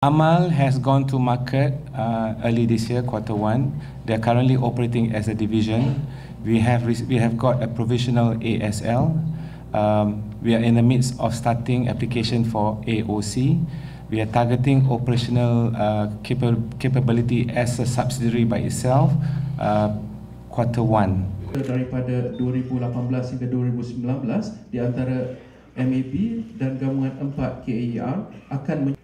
Amal has gone to market uh, early this year, quarter one. They are currently operating as a division. We have we have got a provisional ASL. Um, we are in the midst of starting application for AOC. We are targeting operational uh, capa capability as a subsidiary by itself, uh, quarter one. Daripada 2018 hingga 2019, di antara MAP dan gabungan 4 KAER akan